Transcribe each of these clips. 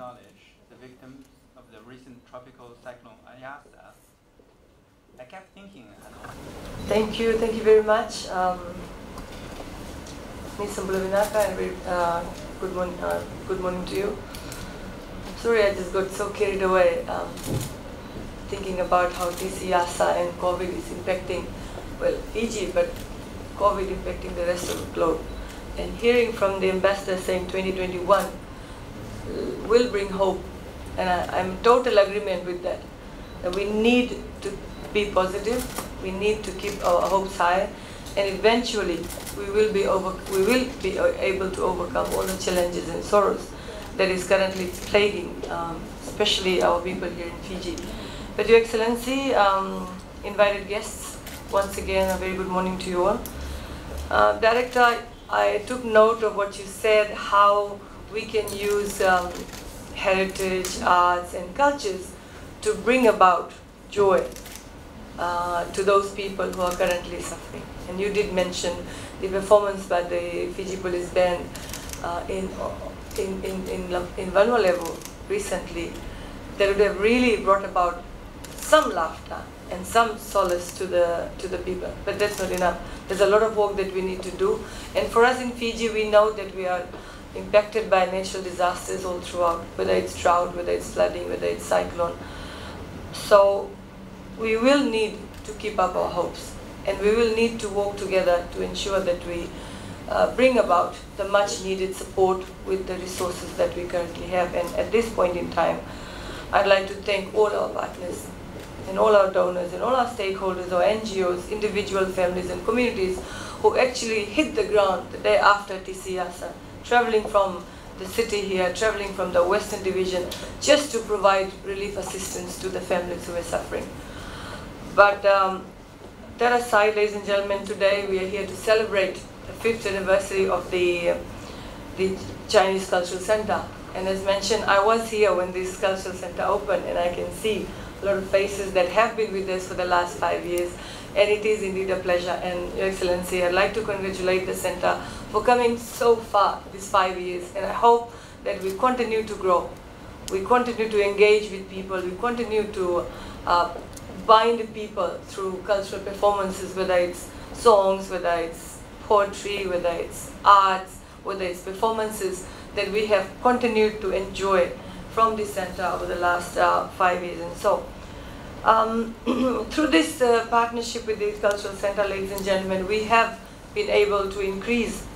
acknowledge the victims of the recent tropical cyclone Ayasa. I kept thinking, Thank you, thank you very much. Um, Ms. Uh, good, morning, uh, good morning to you. I'm sorry, I just got so carried away um, thinking about how this Yasa and COVID is impacting, well, Fiji, but COVID impacting the rest of the globe. And hearing from the ambassador saying 2021 uh, will bring hope, and I, I'm in total agreement with that. That we need to be positive, we need to keep our hopes high, and eventually we will be over, we will be able to overcome all the challenges and sorrows that is currently plaguing, um, especially our people here in Fiji. But Your Excellency, um, invited guests, once again a very good morning to you all. Uh, Director, I took note of what you said, how we can use um, heritage, arts, and cultures to bring about joy uh, to those people who are currently suffering. And you did mention the performance by the Fiji Police Band uh, in, in, in, in, in Vanuatu recently that would have really brought about some laughter and some solace to the to the people. But that's not enough. There's a lot of work that we need to do. And for us in Fiji, we know that we are impacted by natural disasters all throughout, whether it's drought, whether it's flooding, whether it's cyclone. So we will need to keep up our hopes, and we will need to work together to ensure that we uh, bring about the much needed support with the resources that we currently have. And at this point in time, I'd like to thank all our partners and all our donors and all our stakeholders, our NGOs, individual families and communities who actually hit the ground the day after TC Yasa, traveling from the city here, traveling from the Western Division, just to provide relief assistance to the families who are suffering. But um, that aside, ladies and gentlemen, today we are here to celebrate the fifth anniversary of the, the Chinese Cultural Center. And as mentioned, I was here when this cultural center opened, and I can see a lot of faces that have been with us for the last five years. And it is indeed a pleasure. And Your Excellency, I'd like to congratulate the center for coming so far these five years. And I hope that we continue to grow. We continue to engage with people. We continue to uh, bind people through cultural performances, whether it's songs, whether it's poetry, whether it's arts, whether it's performances that we have continued to enjoy from this center over the last uh, five years. And so, um, through this uh, partnership with the Cultural Center, ladies and gentlemen, we have been able to increase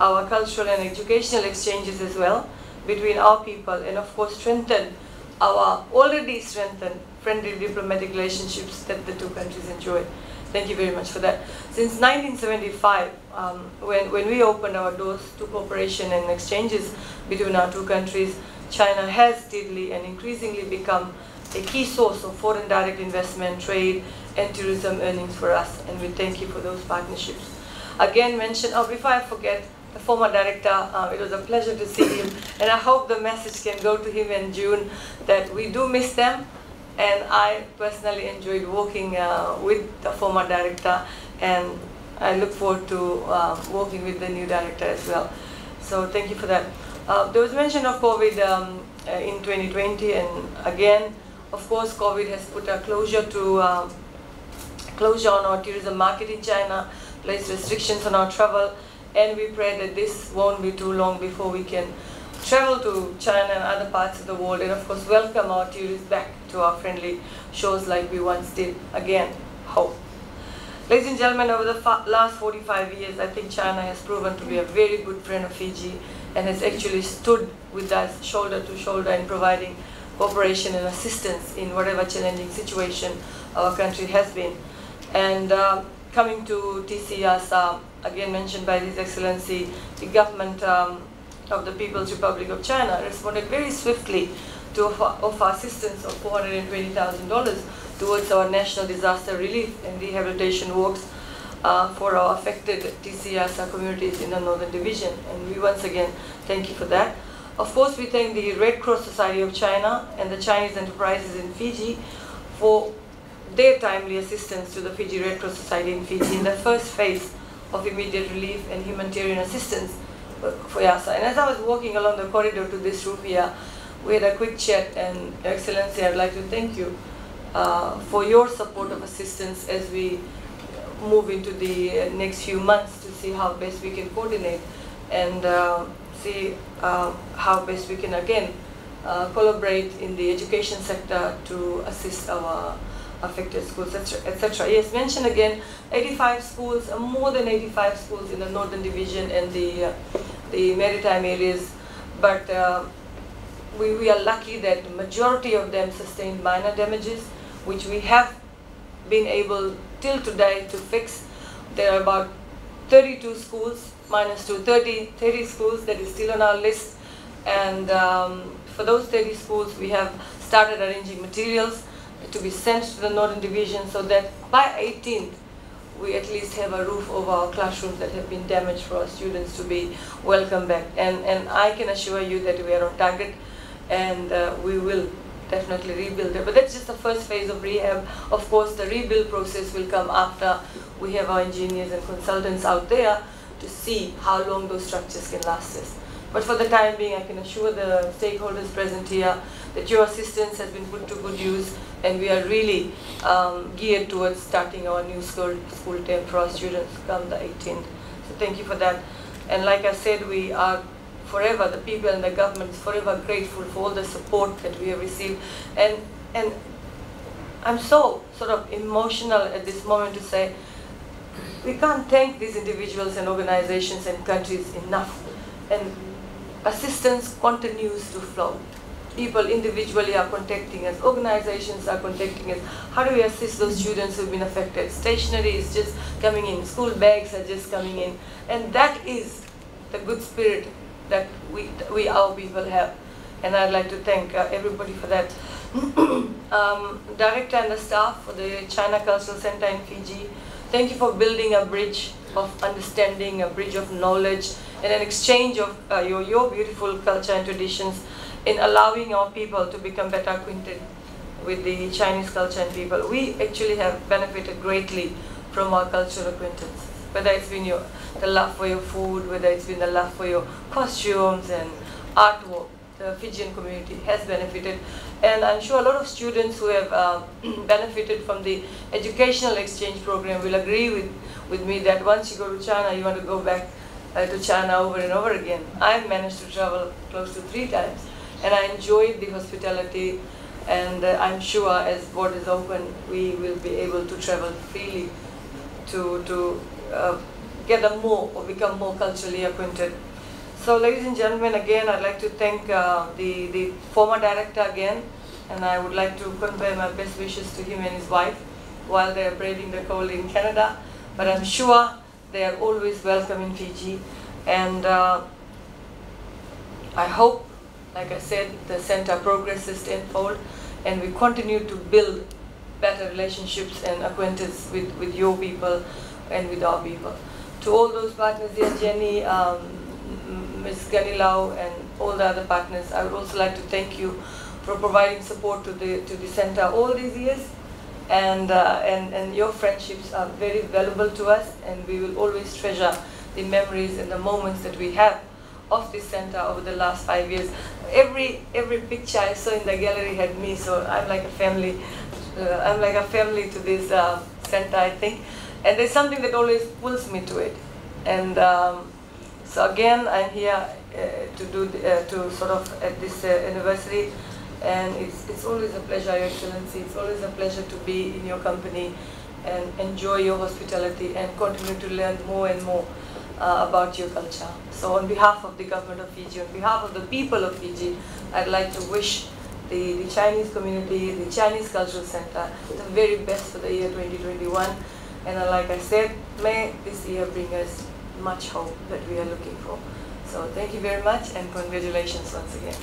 our cultural and educational exchanges as well between our people and of course strengthen our already strengthened friendly diplomatic relationships that the two countries enjoy. Thank you very much for that. Since 1975, um, when, when we opened our doors to cooperation and exchanges between our two countries, China has steadily and increasingly become a key source of foreign direct investment, trade, and tourism earnings for us, and we thank you for those partnerships. Again, mention, oh, before I forget, the former director, uh, it was a pleasure to see him, and I hope the message can go to him in June that we do miss them, and I personally enjoyed working uh, with the former director, and I look forward to uh, working with the new director as well. So thank you for that. Uh, there was mention of COVID um, uh, in 2020, and again, of course, COVID has put a closure to um, closure on our tourism market in China, placed restrictions on our travel, and we pray that this won't be too long before we can travel to China and other parts of the world, and of course, welcome our tourists back to our friendly shores like we once did. Again, hope. Ladies and gentlemen, over the last 45 years, I think China has proven to be a very good friend of Fiji and has actually stood with us shoulder to shoulder in providing cooperation and assistance in whatever challenging situation our country has been. And um, coming to TC Yasa, again mentioned by His Excellency, the government um, of the People's Republic of China responded very swiftly to offer, offer assistance of $420,000 towards our national disaster relief and rehabilitation works uh, for our affected TC Yasa communities in the Northern Division. And we once again thank you for that. Of course, we thank the Red Cross Society of China and the Chinese enterprises in Fiji for their timely assistance to the Fiji Red Cross Society in Fiji in the first phase of immediate relief and humanitarian assistance for YASA. And as I was walking along the corridor to this room here, we had a quick chat and Excellency, I'd like to thank you uh, for your support of assistance as we move into the next few months to see how best we can coordinate and uh, see uh, how best we can again uh, collaborate in the education sector to assist our affected schools, etc. Yes, mentioned again, 85 schools, uh, more than 85 schools in the Northern Division and the, uh, the maritime areas, but uh, we, we are lucky that the majority of them sustained minor damages, which we have been able till today to fix. There are about 32 schools, minus two, 30, 30 schools that is still on our list. And um, for those 30 schools, we have started arranging materials to be sent to the Northern Division so that by 18th, we at least have a roof over our classrooms that have been damaged for our students to be welcome back. And, and I can assure you that we are on target and uh, we will definitely rebuild it. But that's just the first phase of rehab. Of course, the rebuild process will come after we have our engineers and consultants out there to see how long those structures can last us. But for the time being, I can assure the stakeholders present here that your assistance has been put to good use and we are really um, geared towards starting our new school, school term for our students come the 18th. So thank you for that. And like I said, we are forever, the people and the government is forever grateful for all the support that we have received. And, and I'm so sort of emotional at this moment to say, we can't thank these individuals and organizations and countries enough. And assistance continues to flow. People individually are contacting us, organizations are contacting us. How do we assist those students who've been affected? Stationery is just coming in, school bags are just coming in. And that is the good spirit that we, we our people have. And I'd like to thank uh, everybody for that. um, director and the staff for the China Cultural Center in Fiji, thank you for building a bridge of understanding, a bridge of knowledge, and an exchange of uh, your, your beautiful culture and traditions in allowing our people to become better acquainted with the Chinese culture and people. We actually have benefited greatly from our cultural acquaintance, whether it's been your, the love for your food, whether it's been the love for your costumes and artwork. The Fijian community has benefited, and I'm sure a lot of students who have uh, benefited from the educational exchange program will agree with, with me that once you go to China, you want to go back uh, to China over and over again. I've managed to travel close to three times and I enjoyed the hospitality and uh, I'm sure as borders open we will be able to travel freely to, to uh, get a more or become more culturally acquainted. So ladies and gentlemen, again I'd like to thank uh, the, the former director again and I would like to convey my best wishes to him and his wife while they are braving the cold in Canada. But I'm sure they are always welcome in Fiji. And uh, I hope, like I said, the center progresses tenfold and we continue to build better relationships and acquaintance with, with your people and with our people. To all those partners here, Jenny, um, Ms. Ganilau and all the other partners, I would also like to thank you for providing support to the, to the center all these years and, uh, and, and your friendships are very valuable to us and we will always treasure the memories and the moments that we have of this center over the last five years. Every, every picture I saw in the gallery had me, so I'm like a family, uh, I'm like a family to this uh, center, I think. And there's something that always pulls me to it. And um, so again, I'm here uh, to do, the, uh, to sort of at this uh, anniversary, and it's, it's always a pleasure, Your Excellency. It's always a pleasure to be in your company and enjoy your hospitality and continue to learn more and more uh, about your culture. So on behalf of the government of Fiji, on behalf of the people of Fiji, I'd like to wish the, the Chinese community, the Chinese Cultural Center, the very best for the year 2021. And uh, like I said, may this year bring us much hope that we are looking for. So thank you very much and congratulations once again.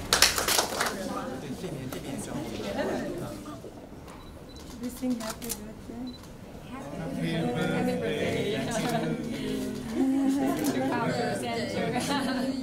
We sing happy birthday. Happy birthday to you. Power center.